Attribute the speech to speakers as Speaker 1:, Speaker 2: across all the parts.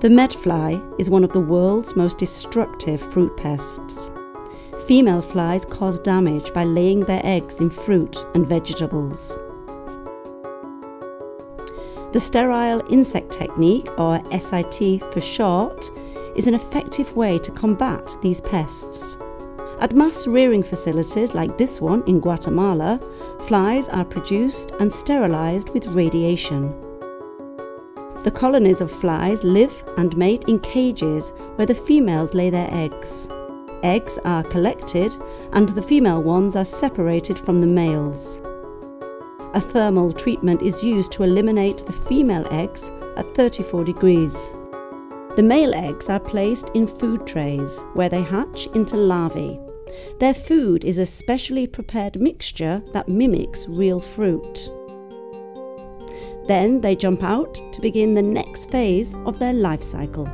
Speaker 1: The medfly is one of the world's most destructive fruit pests. Female flies cause damage by laying their eggs in fruit and vegetables. The sterile insect technique, or SIT for short, is an effective way to combat these pests. At mass rearing facilities like this one in Guatemala, flies are produced and sterilised with radiation. The colonies of flies live and mate in cages where the females lay their eggs. Eggs are collected and the female ones are separated from the males. A thermal treatment is used to eliminate the female eggs at 34 degrees. The male eggs are placed in food trays where they hatch into larvae. Their food is a specially prepared mixture that mimics real fruit. Then they jump out to begin the next phase of their life cycle.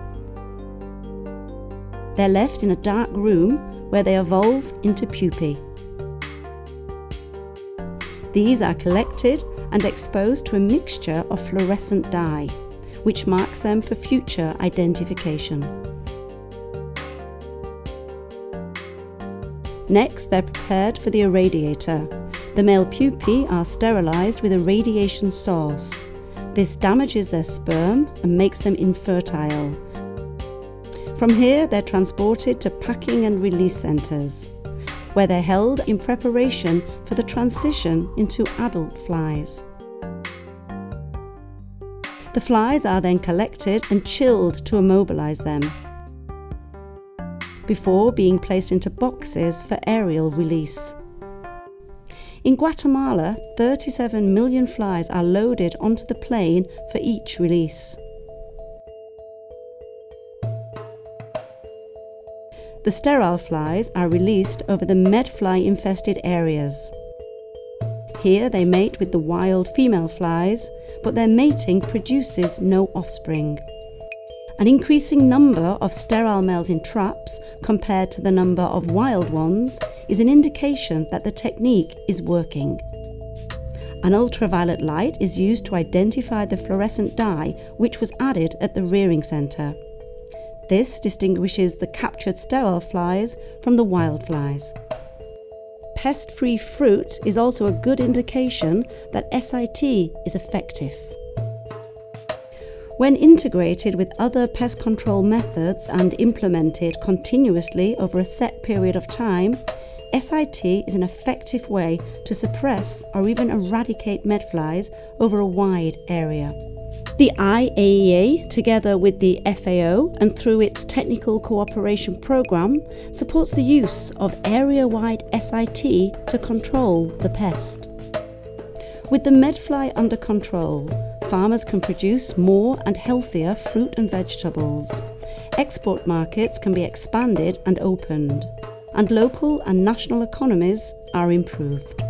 Speaker 1: They're left in a dark room where they evolve into pupae. These are collected and exposed to a mixture of fluorescent dye, which marks them for future identification. Next, they're prepared for the irradiator, the male pupae are sterilised with a radiation source. This damages their sperm and makes them infertile. From here, they're transported to packing and release centres, where they're held in preparation for the transition into adult flies. The flies are then collected and chilled to immobilise them, before being placed into boxes for aerial release. In Guatemala, 37 million flies are loaded onto the plane for each release. The sterile flies are released over the medfly infested areas. Here they mate with the wild female flies, but their mating produces no offspring. An increasing number of sterile males in traps compared to the number of wild ones is an indication that the technique is working. An ultraviolet light is used to identify the fluorescent dye which was added at the rearing centre. This distinguishes the captured sterile flies from the wild flies. Pest-free fruit is also a good indication that SIT is effective. When integrated with other pest control methods and implemented continuously over a set period of time, SIT is an effective way to suppress or even eradicate medflies over a wide area. The IAEA, together with the FAO and through its Technical Cooperation Programme, supports the use of area wide SIT to control the pest. With the medfly under control, farmers can produce more and healthier fruit and vegetables. Export markets can be expanded and opened, and local and national economies are improved.